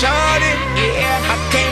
shawty, yeah, I can't